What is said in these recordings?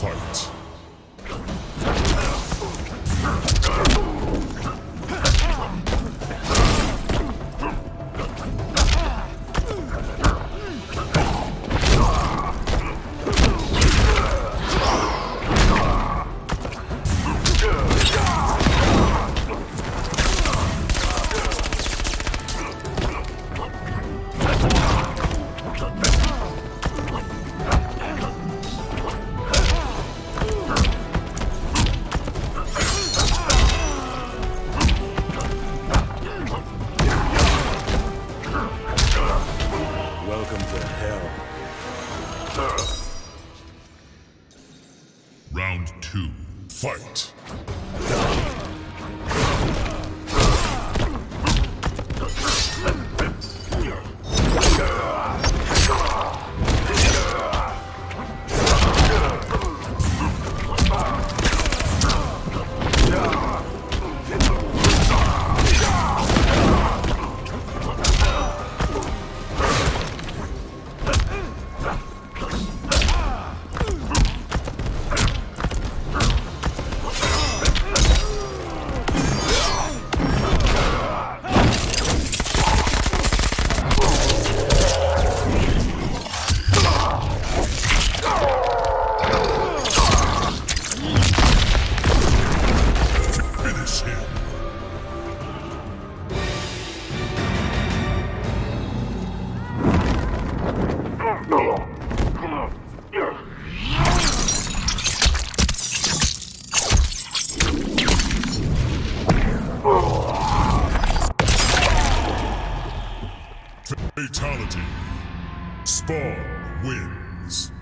Fight. Welcome to hell. Round two. Fight. Fatality. Spawn wins.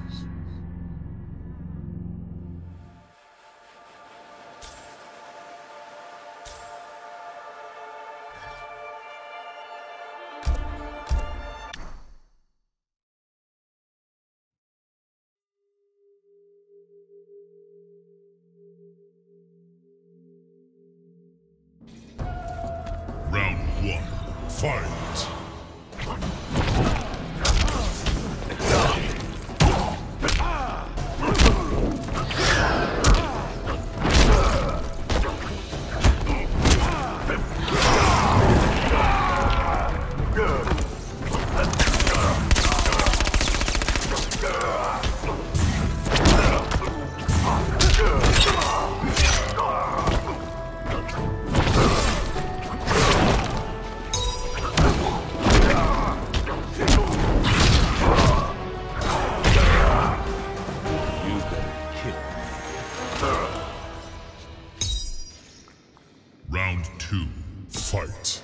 Round one. Fight. Fight.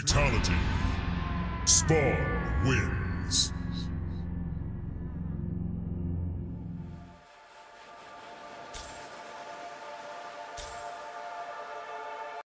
Fatality. Spawn wins.